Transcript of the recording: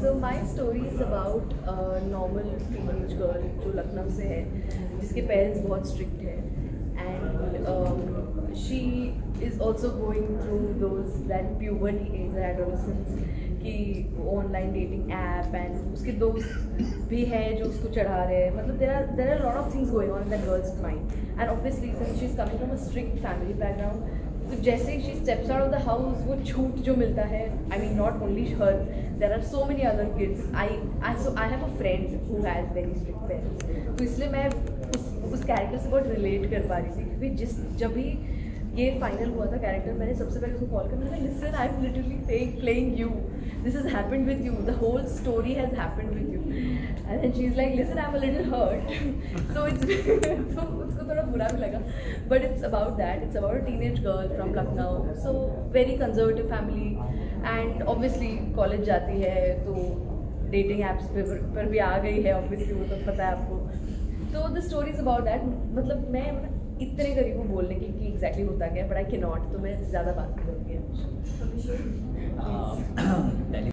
So my story is about normal teenage girl जो लखनऊ से है, जिसके पेरेंट्स बहुत स्ट्रिक्ट है। And she is also going through those that puberty age adolescence कि ऑनलाइन डेटिंग ऐप एंड उसके दोस्त भी हैं जो उसको चढ़ा रहे हैं। मतलब there are there are lot of things going on that girls mind and obviously she is coming from a strict family background तो जैसे she steps out of the house वो छूट जो मिलता है I mean not only her there are so many other kids I I so I have a friend who has very strict parents तो इसलिए मैं उस उस कैरेक्टर से बहुत रिलेट कर पा रही थी, क्योंकि जिस, जब भी ये फाइनल हुआ था कैरेक्टर मैंने सबसे पहले उसको कॉल किया, मैंने listen I am literally playing you this is happened with you the whole story has happened with you and then she is like listen I am a little hurt so it's तो उसको थोड़ा बुरा भी लगा. But it's about that it's about teenage girl from Lucknow so very conservative family and obviously college जाती है तो dating apps पे, पर भी आ गई है ऑब्वियसली वो तो पता है आपको. तो the story is about that मतलब मैं इतने करीब हूँ बोलने की कि एग्जैक्टली होता क्या है बट आई के नॉट तो मैं ज़्यादा बात नहीं करूँगी।